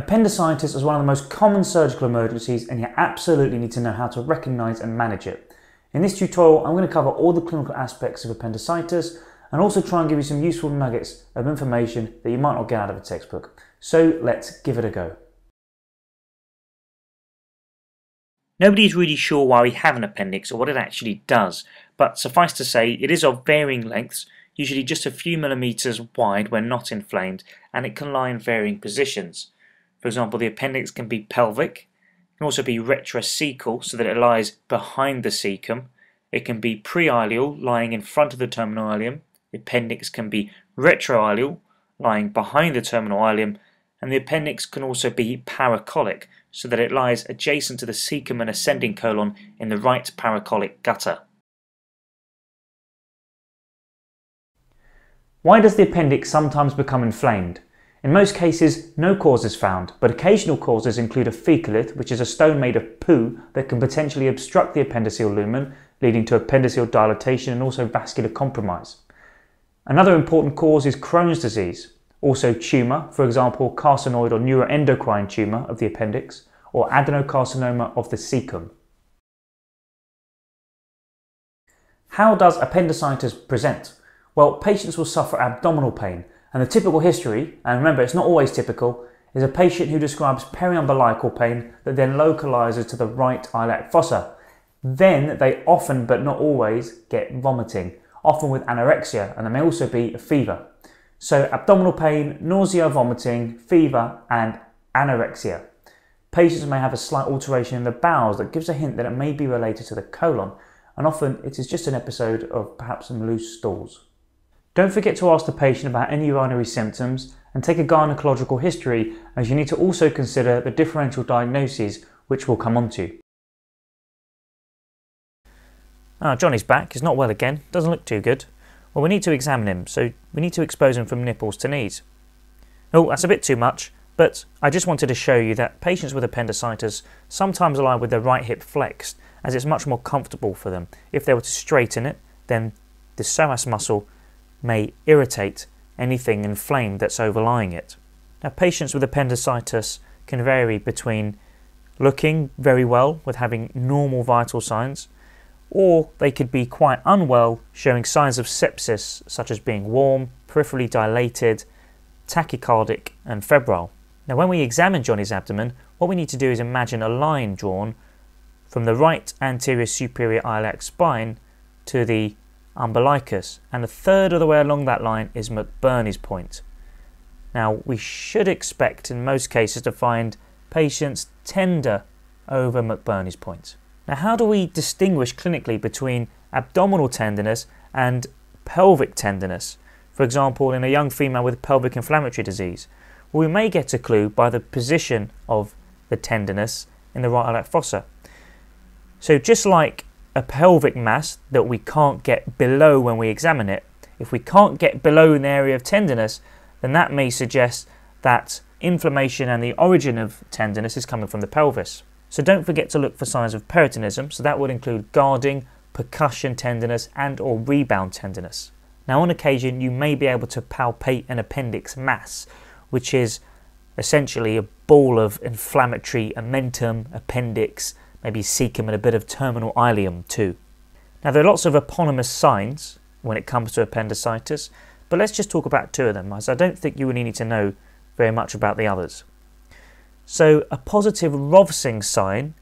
Appendicitis is one of the most common surgical emergencies and you absolutely need to know how to recognise and manage it. In this tutorial I'm going to cover all the clinical aspects of appendicitis and also try and give you some useful nuggets of information that you might not get out of a textbook. So let's give it a go. Nobody is really sure why we have an appendix or what it actually does, but suffice to say it is of varying lengths, usually just a few millimetres wide when not inflamed, and it can lie in varying positions. For example, the appendix can be pelvic, it can also be retrocecal so that it lies behind the cecum, it can be preileal, lying in front of the terminal ileum, the appendix can be retroileal, lying behind the terminal ileum, and the appendix can also be paracolic, so that it lies adjacent to the cecum and ascending colon in the right paracolic gutter. Why does the appendix sometimes become inflamed? In most cases, no cause is found, but occasional causes include a fecalith, which is a stone made of poo that can potentially obstruct the appendiceal lumen, leading to appendiceal dilatation and also vascular compromise. Another important cause is Crohn's disease, also tumour, for example, carcinoid or neuroendocrine tumour of the appendix, or adenocarcinoma of the cecum. How does appendicitis present? Well, patients will suffer abdominal pain, and the typical history, and remember it's not always typical, is a patient who describes periumbilical pain that then localizes to the right iliac fossa. Then they often, but not always, get vomiting, often with anorexia, and there may also be a fever. So abdominal pain, nausea, vomiting, fever, and anorexia. Patients may have a slight alteration in the bowels that gives a hint that it may be related to the colon, and often it is just an episode of perhaps some loose stools. Don't forget to ask the patient about any urinary symptoms and take a gynecological history as you need to also consider the differential diagnoses which we'll come on to. Ah, Johnny's back. He's not well again. Doesn't look too good. Well, we need to examine him, so we need to expose him from nipples to knees. Oh, that's a bit too much, but I just wanted to show you that patients with appendicitis sometimes lie with their right hip flexed, as it's much more comfortable for them. If they were to straighten it, then the psoas muscle may irritate anything inflamed that's overlying it. Now, patients with appendicitis can vary between looking very well with having normal vital signs or they could be quite unwell, showing signs of sepsis such as being warm, peripherally dilated, tachycardic, and febrile. Now, when we examine Johnny's abdomen, what we need to do is imagine a line drawn from the right anterior superior iliac spine to the umbilicus, and a third of the way along that line is McBurney's point. Now, we should expect in most cases to find patients tender over McBurney's point. Now, how do we distinguish clinically between abdominal tenderness and pelvic tenderness? For example, in a young female with pelvic inflammatory disease, we may get a clue by the position of the tenderness in the right iliac fossa. So, just like a pelvic mass that we can't get below when we examine it, if we can't get below an area of tenderness, then that may suggest that inflammation and the origin of tenderness is coming from the pelvis. So don't forget to look for signs of peritonism, so that would include guarding, percussion tenderness and or rebound tenderness. Now on occasion you may be able to palpate an appendix mass, which is essentially a ball of inflammatory omentum, appendix, maybe cecum and a bit of terminal ileum too. Now there are lots of eponymous signs when it comes to appendicitis, but let's just talk about two of them as I don't think you really need to know very much about the others. So a positive Rovsing sign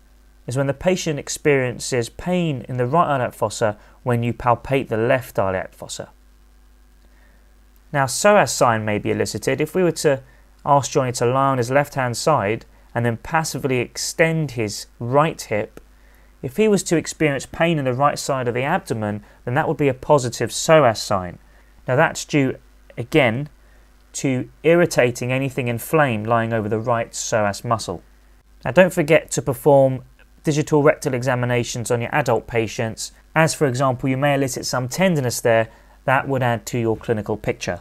is when the patient experiences pain in the right iliac fossa when you palpate the left iliac fossa. Now psoas sign may be elicited if we were to ask Johnny to lie on his left hand side and then passively extend his right hip. If he was to experience pain in the right side of the abdomen, then that would be a positive psoas sign. Now that's due again to irritating anything inflamed lying over the right psoas muscle. Now don't forget to perform digital rectal examinations on your adult patients, as for example you may elicit some tenderness there that would add to your clinical picture.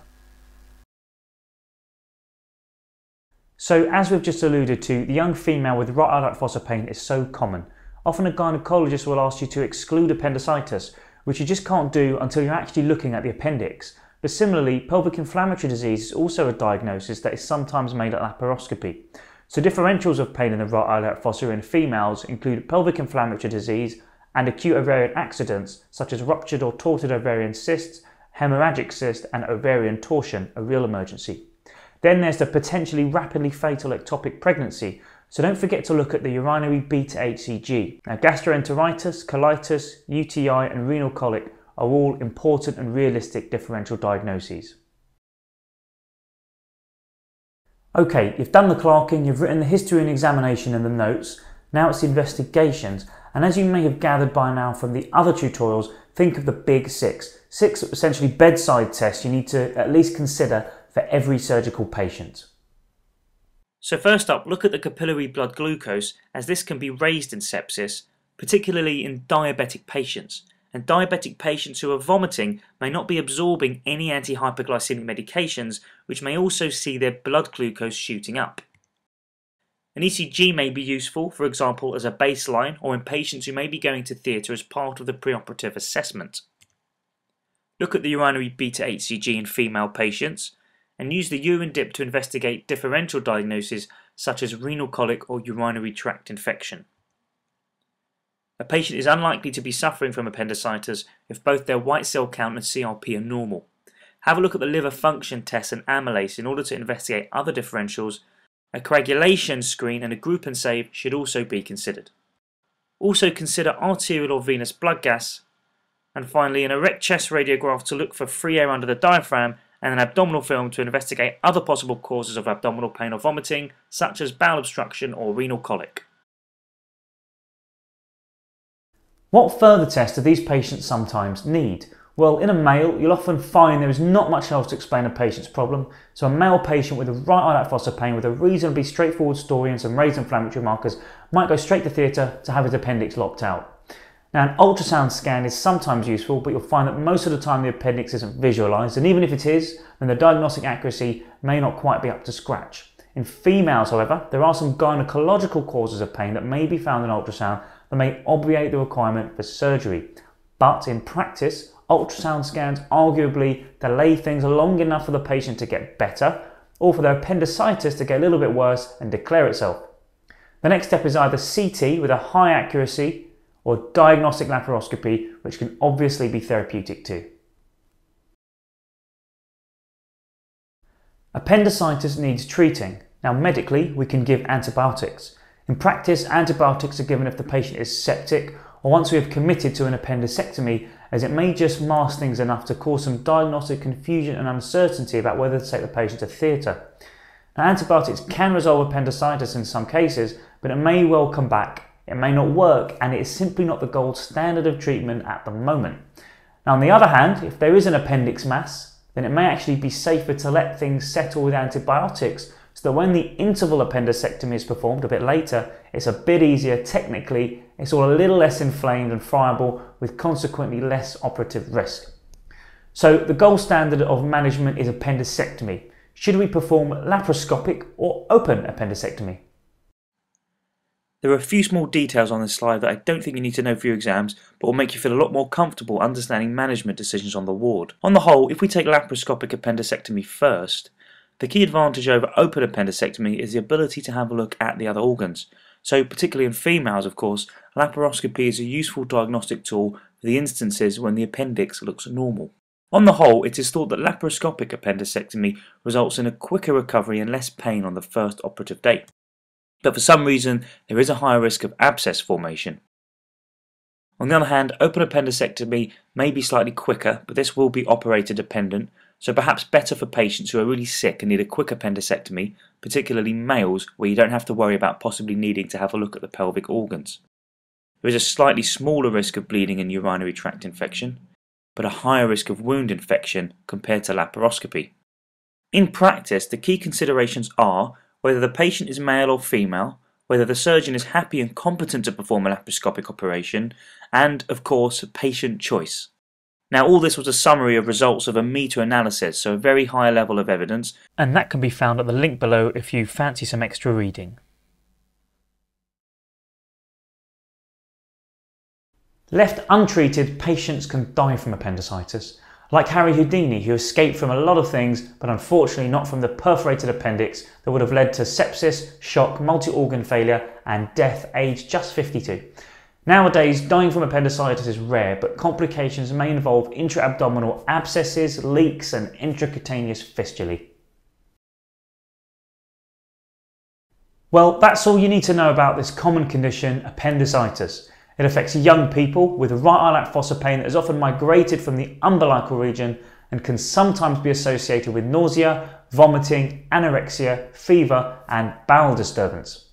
So as we've just alluded to, the young female with right iliac fossa pain is so common. Often a gynecologist will ask you to exclude appendicitis, which you just can't do until you're actually looking at the appendix. But similarly, pelvic inflammatory disease is also a diagnosis that is sometimes made at laparoscopy. So differentials of pain in the right iliac fossa in females include pelvic inflammatory disease and acute ovarian accidents such as ruptured or torted ovarian cysts, hemorrhagic cyst and ovarian torsion, a real emergency. Then there's the potentially rapidly fatal ectopic pregnancy, so don't forget to look at the urinary beta HCG. Now gastroenteritis, colitis, UTI and renal colic are all important and realistic differential diagnoses. Okay, you've done the clerking, you've written the history and examination and the notes, now it's the investigations. And as you may have gathered by now from the other tutorials, think of the big six. Six essentially bedside tests you need to at least consider for every surgical patient. So first up, look at the capillary blood glucose as this can be raised in sepsis, particularly in diabetic patients. And diabetic patients who are vomiting may not be absorbing any anti-hyperglycemic medications, which may also see their blood glucose shooting up. An ECG may be useful, for example, as a baseline or in patients who may be going to theatre as part of the preoperative assessment. Look at the urinary beta HCG in female patients and use the urine dip to investigate differential diagnoses such as renal colic or urinary tract infection. A patient is unlikely to be suffering from appendicitis if both their white cell count and CRP are normal. Have a look at the liver function test and amylase in order to investigate other differentials. A coagulation screen and a group and save should also be considered. Also consider arterial or venous blood gas. And finally, an erect chest radiograph to look for free air under the diaphragm and an abdominal film to investigate other possible causes of abdominal pain or vomiting, such as bowel obstruction or renal colic. What further tests do these patients sometimes need? Well, in a male, you'll often find there is not much else to explain a patient's problem. So a male patient with a right iliac fossa pain with a reasonably straightforward story and some raised inflammatory markers might go straight to theatre to have his appendix locked out. Now, an ultrasound scan is sometimes useful, but you'll find that most of the time the appendix isn't visualised, and even if it is, then the diagnostic accuracy may not quite be up to scratch. In females, however, there are some gynecological causes of pain that may be found in ultrasound that may obviate the requirement for surgery. But in practice, ultrasound scans arguably delay things long enough for the patient to get better or for their appendicitis to get a little bit worse and declare itself. The next step is either CT with a high accuracy or diagnostic laparoscopy, which can obviously be therapeutic too. Appendicitis needs treating. Now, medically, we can give antibiotics. In practice, antibiotics are given if the patient is septic or once we have committed to an appendicectomy, as it may just mask things enough to cause some diagnostic confusion and uncertainty about whether to take the patient to theatre. Now, antibiotics can resolve appendicitis in some cases, but it may well come back it may not work and it is simply not the gold standard of treatment at the moment. Now, on the other hand, if there is an appendix mass, then it may actually be safer to let things settle with antibiotics so that when the interval appendicectomy is performed a bit later, it's a bit easier technically, it's all a little less inflamed and friable with consequently less operative risk. So the gold standard of management is appendicectomy. Should we perform laparoscopic or open appendicectomy? There are a few small details on this slide that I don't think you need to know for your exams, but will make you feel a lot more comfortable understanding management decisions on the ward. On the whole, if we take laparoscopic appendicectomy first, the key advantage over open appendicectomy is the ability to have a look at the other organs. So, particularly in females, of course, laparoscopy is a useful diagnostic tool for the instances when the appendix looks normal. On the whole, it is thought that laparoscopic appendicectomy results in a quicker recovery and less pain on the first operative date but for some reason there is a higher risk of abscess formation. On the other hand, open appendicectomy may be slightly quicker, but this will be operator dependent, so perhaps better for patients who are really sick and need a quick appendicectomy, particularly males, where you don't have to worry about possibly needing to have a look at the pelvic organs. There is a slightly smaller risk of bleeding and urinary tract infection, but a higher risk of wound infection compared to laparoscopy. In practice, the key considerations are whether the patient is male or female, whether the surgeon is happy and competent to perform a laparoscopic operation, and, of course, patient choice. Now, all this was a summary of results of a meta-analysis, so a very high level of evidence. And that can be found at the link below if you fancy some extra reading. Left untreated, patients can die from appendicitis. Like Harry Houdini, who escaped from a lot of things, but unfortunately not from the perforated appendix that would have led to sepsis, shock, multi organ failure, and death aged just 52. Nowadays, dying from appendicitis is rare, but complications may involve intra-abdominal abscesses, leaks, and enterocutaneous fistulae. Well, that's all you need to know about this common condition, appendicitis. It affects young people with right fossa pain that has often migrated from the umbilical region and can sometimes be associated with nausea, vomiting, anorexia, fever, and bowel disturbance.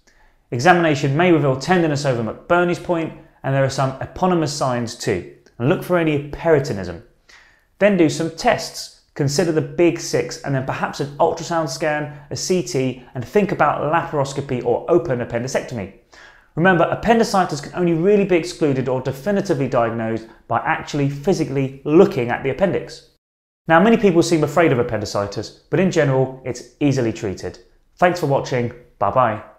Examination may reveal tenderness over McBurney's point, and there are some eponymous signs too. And look for any peritonism. Then do some tests. Consider the big six and then perhaps an ultrasound scan, a CT, and think about laparoscopy or open appendicectomy. Remember, appendicitis can only really be excluded or definitively diagnosed by actually physically looking at the appendix. Now, many people seem afraid of appendicitis, but in general, it's easily treated. Thanks for watching. Bye bye.